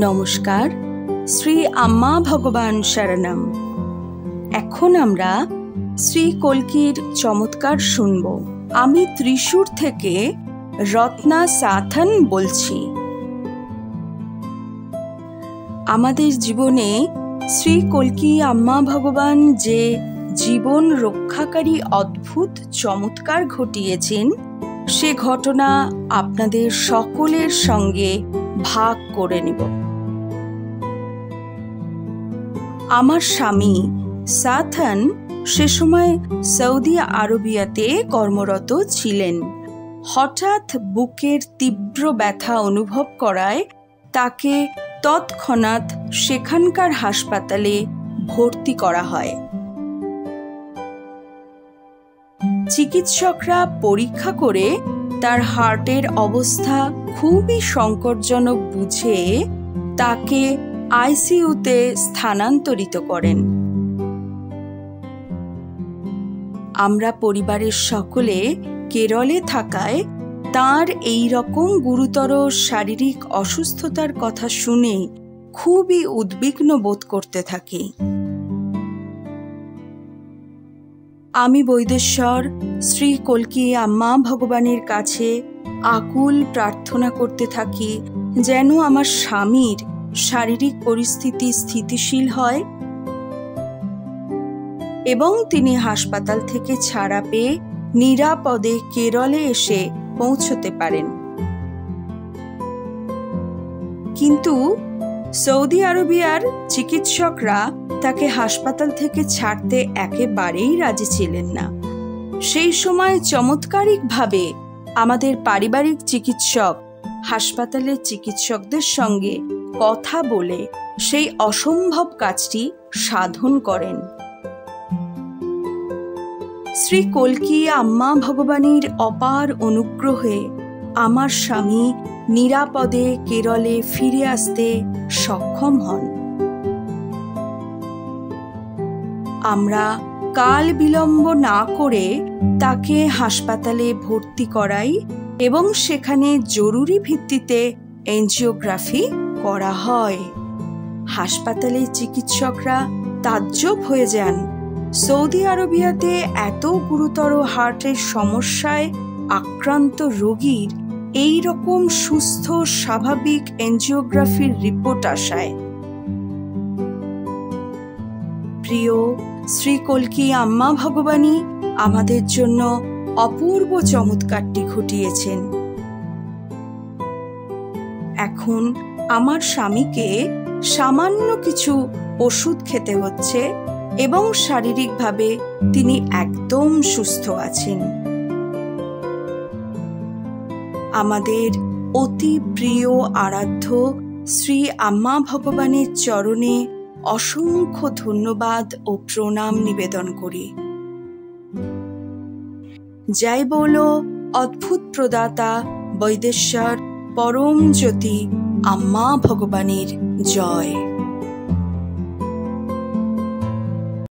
নমস্কার, শ্রী আম্মা ভগবান শরণম। এখন আমরা শ্রী কলকির চমৎকার শুনব। আমি ত্রিশূর থেকে রত্না সাথন বলছি। আমাদের জীবনে শ্রী কলকি আম্মা ভগবান যে জীবন রক্ষাকারী অদ্ভুত চমৎকার ঘটিয়েছেন, সে ঘটনা আপনাদের সকলের সঙ্গে ভাগ করে নেব। আমার স্বামী সাথান সে সময় সৌদি আরবিয়াতে কর্মরত ছিলেন। হঠাৎ বুকের তীব্র ব্যথা অনুভব করায় তাকে তৎক্ষণাৎ সেখানকার হাসপাতালে ভর্তি করা হয়। চিকিৎসকরা পরীক্ষা করে তার হার্টের অবস্থা খুবই সংকটজনক বুঝে তাকে আইসিইউতে স্থানান্তরিত করেন। আমরা পরিবারের সকলে কেরলে থাকায় তার এই রকম গুরুতর শারীরিক অসুস্থতার কথা শুনে খুবই উদ্বিগ্ন বোধ করতে থাকি। আমি বৈদেশ্বর শ্রী কলকি আম্মা ভগবানের কাছে আকুল প্রার্থনা করতে থাকি যেন আমার স্বামীর শারীরিক পরিস্থিতি স্থিতিশীল হয় এবং তিনি হাসপাতাল থেকে ছাড়া পেয়ে নিরাপদে কেরলে এসে পৌঁছতে পারেন। কিন্তু সৌদি আরবিয়ার চিকিৎসকরা তাকে হাসপাতাল থেকে ছাড়তে একেবারেই রাজি ছিলেন না। সেই সময় চমৎকারিকভাবে আমাদের পারিবারিক চিকিৎসক, হাসপাতালের চিকিৎসকদের সঙ্গে কথা বলে সেই অসম্ভব কাজটি সাধন করেন। শ্রী কলকি আম্মা ভগবানীর অপার অনুগ্রহে আমার স্বামী নিরাপদে কেরলে ফিরে আসতে সক্ষম হন। আমরা কাল বিলম্ব না করে তাকে হাসপাতালে ভর্তি করাই এবং সেখানে জরুরি ভিত্তিতে এনজিওগ্রাফি করা হয়। হাসপাতালে চিকিৎসকরা তাজ্জব হয়ে যান। সৌদি আরবিয়াতে এত গুরুতর হার্টের সমস্যায় আক্রান্ত রোগীর এই রকম সুস্থ, স্বাভাবিক এনজিওগ্রাফির রিপোর্ট আসায় প্রিয় শ্রী কলকি আম্মা ভগবানী আমাদের জন্য অপূর্ব চমৎকারটি ঘটিয়েছেন। এখন আমার স্বামীকে সামান্য কিছু ওষুধ খেতে হচ্ছে এবং শারীরিকভাবে তিনি একদম সুস্থ আছেন। আমাদের অতি প্রিয় আরাধ্য শ্রী আম্মা ভগবানের চরণে অসংখ্য ধন্যবাদ ও প্রণাম নিবেদন করি। যাই বল, অদ্ভুত প্রদাতা বৈদেশ্বর পরম জ্যোতি, আম্মা ভগবানের জয়।